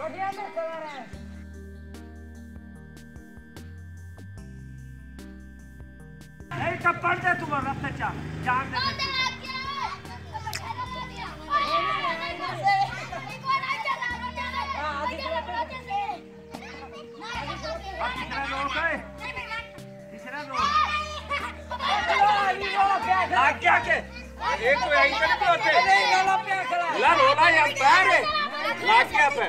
बढ़िया करते रहे नहीं टप्पड़ दे तू और रस्ते चा जान दे तीसरा रोल का है तीसरा रोल आगे आगे एक तो यहीं पे होते नहीं गला पे खड़ा ला रोला यार पैर है। लाग क्या पे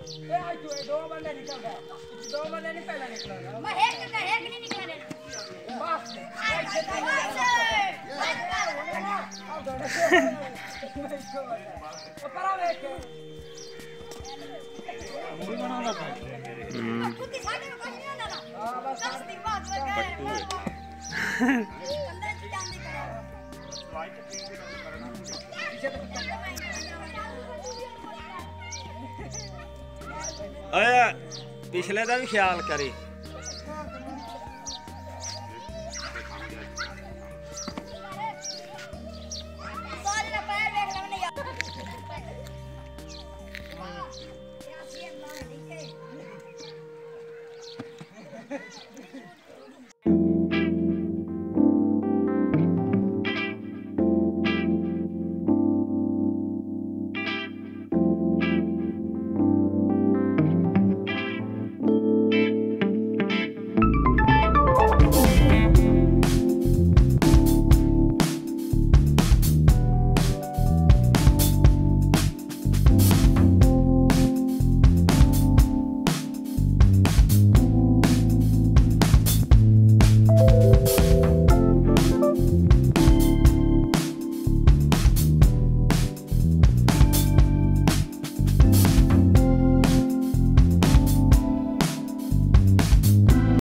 दो बंदे निकल गए दो बंदे नहीं पहले निकल गए मैं एक का एक नहीं निकला देना बस अब दोनों मैं इसको बता परा में एक मूवी बना रहा था खुद के साथ में कुछ नहीं होना ना बस दिन बाद लगा है पिछले दिन ख्याल करे